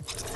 you